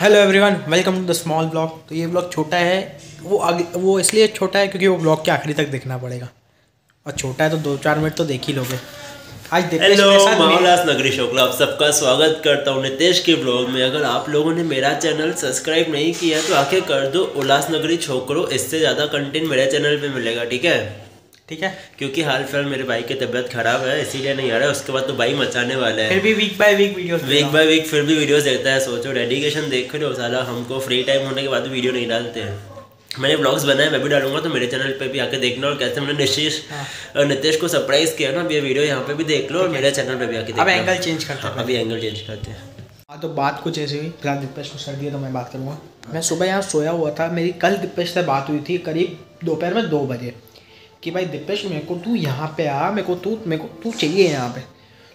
Hello everyone welcome to the small blog तो ये blog छोटा है वो आगे वो इसलिए छोटा है क्योंकि वो ब्लॉग के आखिरी तक देखना पड़ेगा। और छोटा है तो दो चार मिनट तो देख ही लोगे। आज हेलो मामलास नगरी शुक्ला आप सबका स्वागत करता हूँ नितेश के ब्लॉग में। अगर आप लोगों ने मेरा चैनल सब्सक्राइब नहीं किया तो आके कर दो उल्लास नगरी छोकरो इससे ज़्यादा कंटेंट मेरे चैनल पे मिलेगा ठीक है? ठीक है? क्योंकि हाल फ़िलहाल मेरे भाई की तबीयत खराब है इसीलिए नहीं आ रहा है। उसके बाद तो भाई मचाने वाला फिर भी week by week video week by week फिर भी वीडियोस देखता है सोचो। डेडिकेशन देख रहे हो साला हमको फ्री टाइम होने के बाद भी वीडियो नहीं डालते हैं। मैंने ब्लॉग्स बनाए मैं भी डालूँगा तो मेरे चैनल पे भी आके देखना। और कैसे मैंने निशीश और नितेश को सरप्राइज़ किया ना अब ये वीडियो यहाँ पे भी देख लो और मेरे चैनल पे भी आके अब एंगल चेंज करते हाँ, हैं। अभी एंगल चेंज करते हैं। हाँ तो बात कुछ ऐसी हुई। फ़िलहाल दिपेश को सर्दी है तो मैं बात करूँगा। मैं सुबह यहाँ सोया हुआ था। मेरी कल दिपेश से बात हुई थी करीब दोपहर में दो बजे। कि भाई दिपेश मेरे को तू यहाँ पे आ मेरे को तू मेरे को तू चाहिए यहाँ पे।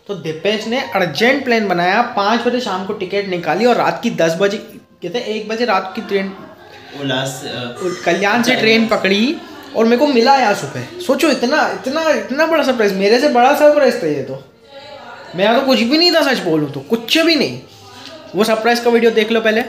तो दिपेश ने अर्जेंट प्लान बनाया पाँच बजे शाम को टिकट निकाली और रात की दस बजे कहते एक बजे रात की ट्रेन उल्लास कल्याण से ट्रेन पकड़ी और मेरे को मिला यहाँ सुबह। सोचो इतना इतना इतना बड़ा सरप्राइज़ मेरे से बड़ा सरप्राइज़ था ये तो। मैं यहाँ तो कुछ भी नहीं था सच बोलूँ तो कुछ भी नहीं। वो सरप्राइज़ का वीडियो देख लो पहले।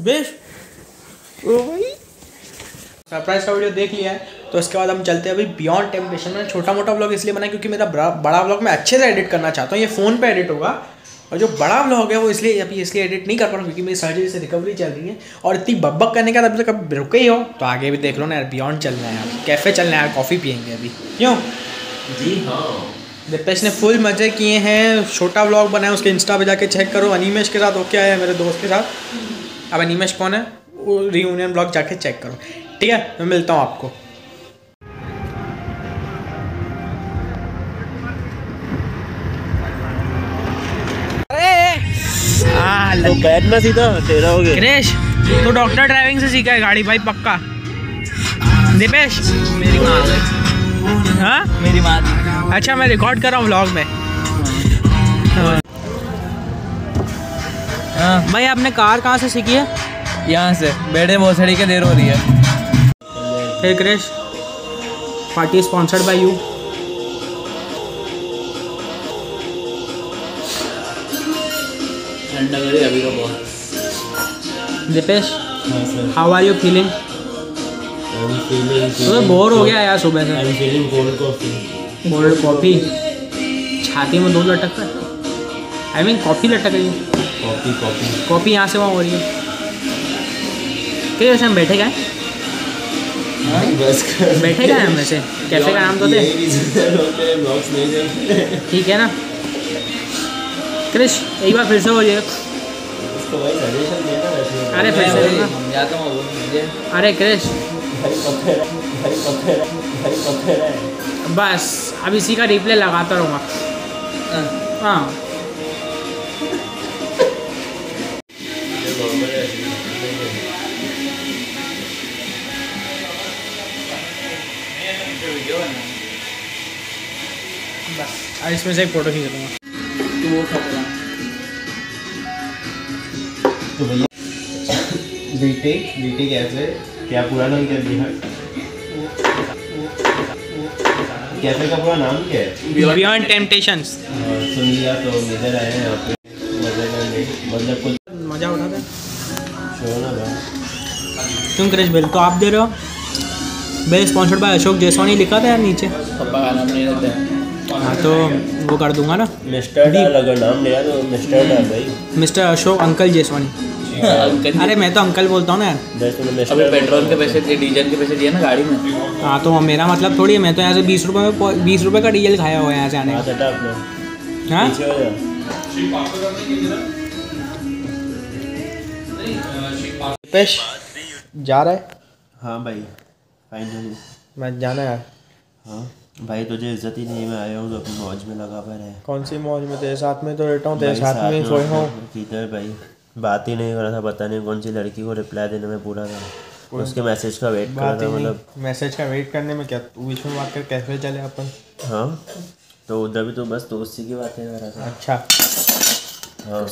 बेश। ओ भाई सरप्राइज़ का वीडियो देख लिया है। तो इसके बाद हम चलते हैं अभी बियॉन्ड टेम्पटेशन में। छोटा मोटा व्लॉग इसलिए बनाया क्योंकि मेरा बड़ा बड़ा व्लॉग मैं अच्छे से एडिट करना चाहता हूँ। ये फ़ोन पे एडिट होगा। और जो बड़ा व्लॉग है वो इसलिए अभी इसलिए एडिट नहीं कर पा रहा हूँ क्योंकि मेरी सर्जरी से रिकवरी चल रही है। और इतनी बब्बक करने का अभी तक अब रुके ही हो। तो आगे भी देख लो ना यार बियॉन्ड चलना है यार। कैफ़े चलना है यार कॉफ़ी पियेंगे अभी। क्यों? जी हाँ। दिपेश ने फुल मज़े किए हैं। छोटा व्लॉग बनाया उसके इंस्टा पे जाके चेक करो। अनिमेश के साथ ओके आया है मेरे दोस्त के साथ। अब अनिमेश कौन है? वो रियूनियन ब्लॉग जाके चेक करो। ठीक है मैं मिलता हूँ आपको। तो बैठना सीधा तेरा हो गया। क्रेश तू डॉक्टर ड्राइविंग से सीखा है गाड़ी भाई पक्का। दिपेश? मेरी माँ हाँ? मेरी माँ अच्छा मैं रिकॉर्ड कर रहा हूँ व्लॉग में। हाँ। भाई आपने कार कहाँ से सीखी है? यहाँ से बैठे भोसड़ी के देर हो रही है। Hey crash party sponsored by you बहुत। दिपेश हाँ sir. How are you feeling तो बोर हो गया यार सुबह से। I am feeling cold coffee छाती में दूध लटक रहा आई मीन कॉफ़ी लटक रही है। कॉफ़ी कॉफ़ी कॉफ़ी यहाँ से वहाँ हो रही है। क्या वैसे हम बैठे गए बैठे गए हम वैसे? कैफ़े का नाम तो हैं देखते। ठीक है ना? क्रिश एक बार फिर से हो देना वैसे। अरे फिर से हूँ अरे क्रिश। है बस अब इसी का रिप्ले लगाता रहूँगा। हाँ। बस। इसमें से एक फ़ोटो खींच लूँगा। तू वो खा तो भैया बीटेक बीटेक ऐसे क्या पूरा नाम क्या दिया कैफ़े का पूरा नाम क्या है? बियॉन्ड टेम्पटेशंस सुन लिया तो इधर आए हैं यहाँ पे। करने मतलब कुछ मज़ा ना भाई क्यों क्रिश बिल तो आप दे रहे हो? Bill sponsored by Ashok Jaiswani लिखा था यार नीचे। पापा का नाम नहीं रहता है। हाँ तो वो कर दूँगा ना। मिस्टर डाल अगर नाम लिया तो मिस्टर डाल भाई। मिस्टर अशोक अंकल जयसवानी अरे मैं तो अंकल बोलता हूँ ना। यार अभी पेट्रोल के पैसे दिए डीजल के पैसे दिए ना गाड़ी में? हाँ तो मेरा मतलब थोड़ी है मैं तो यहाँ से बीस रुपये में बीस रुपये का डीजल खाया हुआ है यहाँ से आने का। हटा हाँ? जा। पेश जा रहा है? हाँ भाई फाइनली मैं जाना है हाँ। भाई तुझे इज़्ज़त ही नहीं मैं आया हूँ तो अपनी मौज में लगा पर है कौन सी मौज में? तेरे साथ में तो रहता हूँ तेरे साथ में सोया हूँ किधर भाई? बात ही नहीं कर रहा था पता नहीं कौन सी लड़की को रिप्लाई देने में पूरा था। उसके मैसेज का वेट कर रहा था मतलब। मैसेज का वेट करने में क्या? तू बीच में बात कर कैफ़े चले अपन? हाँ तो उधर भी तो बस दोस्ती की बातें कर रहा था। अच्छा। हाँ।